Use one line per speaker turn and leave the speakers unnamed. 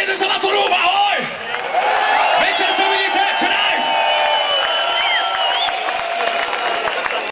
Bem-vindos Maturuba!